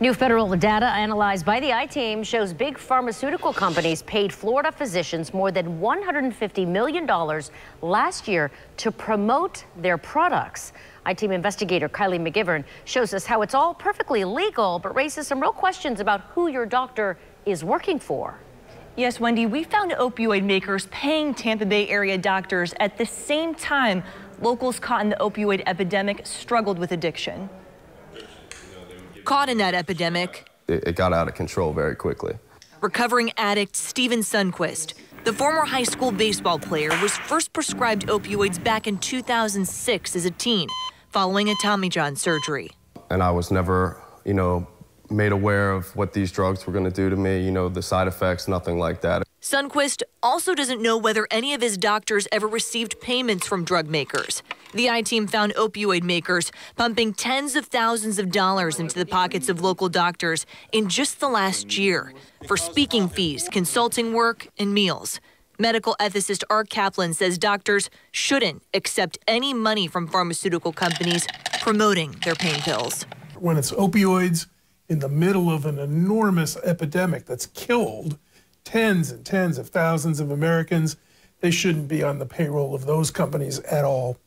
New federal data analyzed by the I-Team shows big pharmaceutical companies paid Florida physicians more than $150 million last year to promote their products. I-Team investigator Kylie McGivern shows us how it's all perfectly legal, but raises some real questions about who your doctor is working for. Yes, Wendy, we found opioid makers paying Tampa Bay area doctors at the same time locals caught in the opioid epidemic struggled with addiction. Caught in that epidemic, it, it got out of control very quickly. Recovering addict Steven Sundquist, the former high school baseball player, was first prescribed opioids back in 2006 as a teen, following a Tommy John surgery. And I was never, you know, made aware of what these drugs were going to do to me, you know, the side effects, nothing like that. Sundquist also doesn't know whether any of his doctors ever received payments from drug makers. The I team found opioid makers pumping tens of thousands of dollars into the pockets of local doctors in just the last year for speaking fees, consulting work, and meals. Medical ethicist Art Caplan says doctors shouldn't accept any money from pharmaceutical companies promoting their pain pills. When it's opioids in the middle of an enormous epidemic that's killed tens and tens of thousands of Americans. They shouldn't be on the payroll of those companies at all.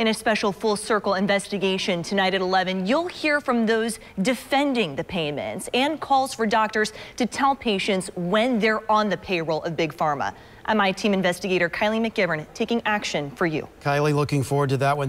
In a special full circle investigation tonight at 11, you'll hear from those defending the payments and calls for doctors to tell patients when they're on the payroll of Big Pharma. I'm I-Team investigator Kylie McGivern taking action for you. Kylie, looking forward to that one.